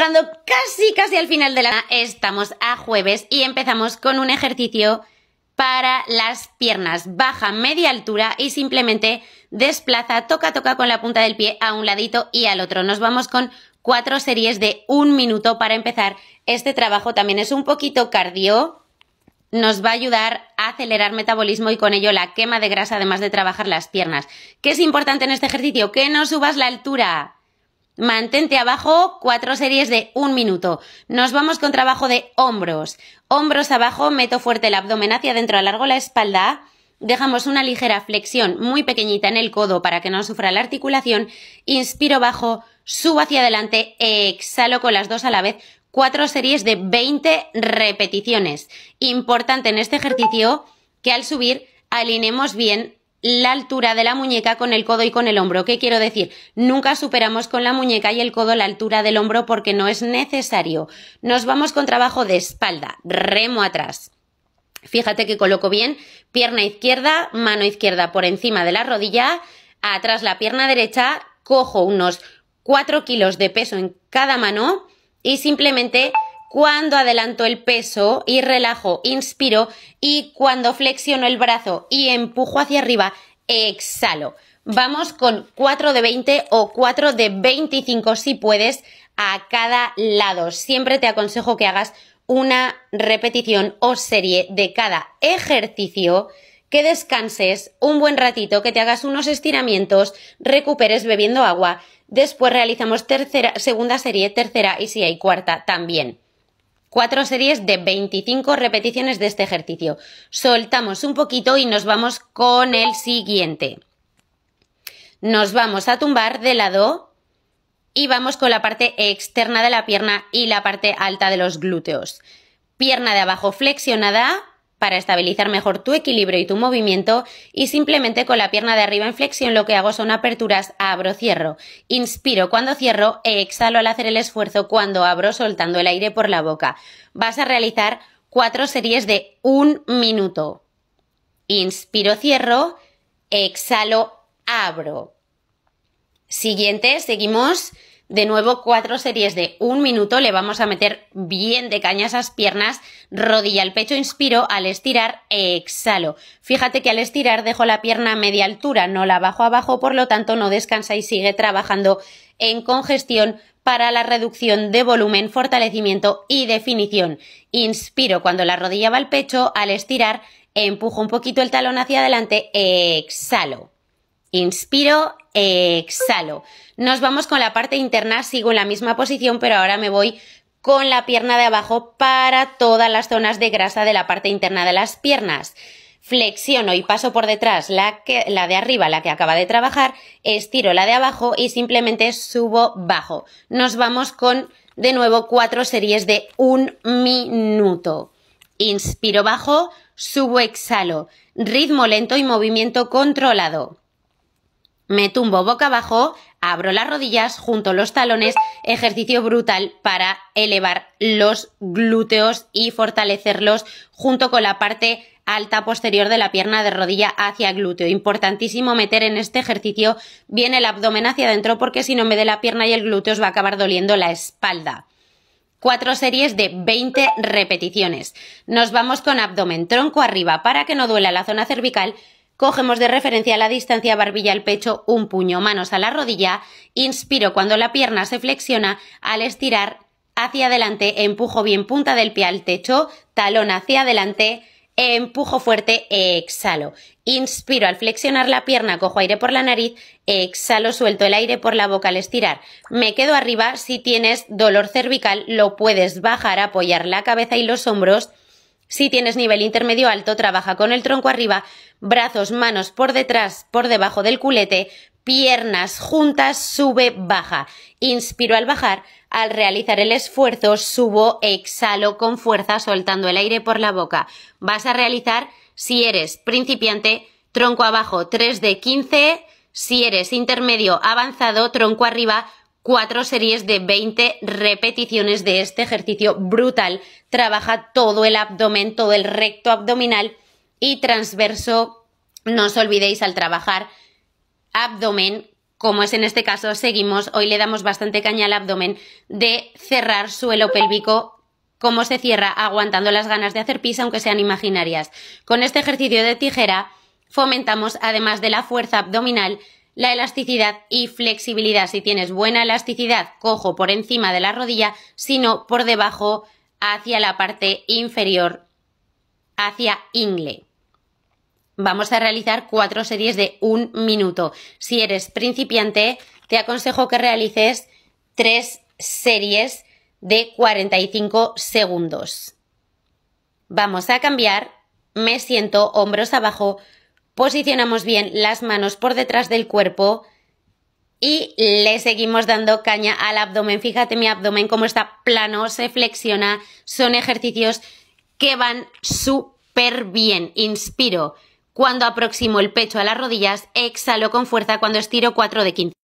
Cuando casi, casi al final de la estamos a jueves y empezamos con un ejercicio para las piernas. Baja media altura y simplemente desplaza, toca, toca con la punta del pie a un ladito y al otro. Nos vamos con cuatro series de un minuto para empezar. Este trabajo también es un poquito cardio. Nos va a ayudar a acelerar metabolismo y con ello la quema de grasa, además de trabajar las piernas. ¿Qué es importante en este ejercicio? Que no subas la altura. Mantente abajo, cuatro series de un minuto. Nos vamos con trabajo de hombros. Hombros abajo, meto fuerte el abdomen hacia adentro, alargo la espalda. Dejamos una ligera flexión muy pequeñita en el codo para que no sufra la articulación. Inspiro bajo, subo hacia adelante, exhalo con las dos a la vez. Cuatro series de 20 repeticiones. Importante en este ejercicio que al subir alineemos bien la altura de la muñeca con el codo y con el hombro. ¿Qué quiero decir? Nunca superamos con la muñeca y el codo la altura del hombro porque no es necesario. Nos vamos con trabajo de espalda, remo atrás. Fíjate que coloco bien pierna izquierda, mano izquierda por encima de la rodilla, atrás la pierna derecha, cojo unos 4 kilos de peso en cada mano y simplemente cuando adelanto el peso y relajo, inspiro y cuando flexiono el brazo y empujo hacia arriba, exhalo. Vamos con 4 de 20 o 4 de 25 si puedes a cada lado. Siempre te aconsejo que hagas una repetición o serie de cada ejercicio que descanses un buen ratito, que te hagas unos estiramientos, recuperes bebiendo agua. Después realizamos segunda serie, tercera y si hay cuarta también. Cuatro series de 25 repeticiones de este ejercicio. Soltamos un poquito y nos vamos con el siguiente. Nos vamos a tumbar de lado y vamos con la parte externa de la pierna y la parte alta de los glúteos. Pierna de abajo flexionada, para estabilizar mejor tu equilibrio y tu movimiento y simplemente con la pierna de arriba en flexión lo que hago son aperturas, abro, cierro. Inspiro cuando cierro, exhalo al hacer el esfuerzo cuando abro soltando el aire por la boca. Vas a realizar cuatro series de un minuto. Inspiro, cierro, exhalo, abro. Siguiente, seguimos de nuevo, cuatro series de un minuto. Le vamos a meter bien de caña esas piernas. Rodilla al pecho, inspiro. Al estirar, exhalo. Fíjate que al estirar dejo la pierna a media altura, no la bajo abajo, por lo tanto no descansa y sigue trabajando en congestión para la reducción de volumen, fortalecimiento y definición. Inspiro cuando la rodilla va al pecho. Al estirar, empujo un poquito el talón hacia adelante. Exhalo. Inspiro, exhalo. Nos vamos con la parte interna, sigo en la misma posición, pero ahora me voy con la pierna de abajo para todas las zonas de grasa de la parte interna de las piernas. Flexiono y paso por detrás la, que, la de arriba, la que acaba de trabajar, estiro la de abajo y simplemente subo bajo. Nos vamos con de nuevo cuatro series de un minuto. Inspiro bajo, subo, exhalo. Ritmo lento y movimiento controlado. Me tumbo boca abajo, abro las rodillas, junto los talones, ejercicio brutal para elevar los glúteos y fortalecerlos junto con la parte alta posterior de la pierna de rodilla hacia glúteo. Importantísimo meter en este ejercicio bien el abdomen hacia adentro porque si no me de la pierna y el glúteo os va a acabar doliendo la espalda. Cuatro series de 20 repeticiones. Nos vamos con abdomen, tronco arriba para que no duela la zona cervical Cogemos de referencia la distancia barbilla al pecho un puño, manos a la rodilla, inspiro cuando la pierna se flexiona, al estirar hacia adelante, empujo bien punta del pie al techo, talón hacia adelante, empujo fuerte, exhalo. Inspiro al flexionar la pierna, cojo aire por la nariz, exhalo, suelto el aire por la boca al estirar. Me quedo arriba, si tienes dolor cervical lo puedes bajar, apoyar la cabeza y los hombros si tienes nivel intermedio alto, trabaja con el tronco arriba, brazos, manos por detrás, por debajo del culete, piernas juntas, sube, baja. Inspiro al bajar, al realizar el esfuerzo, subo, exhalo con fuerza, soltando el aire por la boca. Vas a realizar, si eres principiante, tronco abajo 3 de 15, si eres intermedio avanzado, tronco arriba cuatro series de 20 repeticiones de este ejercicio brutal. Trabaja todo el abdomen, todo el recto abdominal y transverso. No os olvidéis al trabajar abdomen como es en este caso, seguimos, hoy le damos bastante caña al abdomen, de cerrar suelo pélvico como se cierra aguantando las ganas de hacer pis, aunque sean imaginarias. Con este ejercicio de tijera fomentamos, además de la fuerza abdominal, la elasticidad y flexibilidad. Si tienes buena elasticidad, cojo por encima de la rodilla, sino por debajo hacia la parte inferior, hacia ingle. Vamos a realizar cuatro series de un minuto. Si eres principiante, te aconsejo que realices tres series de 45 segundos. Vamos a cambiar. Me siento hombros abajo. Posicionamos bien las manos por detrás del cuerpo y le seguimos dando caña al abdomen. Fíjate mi abdomen como está plano, se flexiona. Son ejercicios que van súper bien. Inspiro cuando aproximo el pecho a las rodillas, exhalo con fuerza cuando estiro 4 de 15.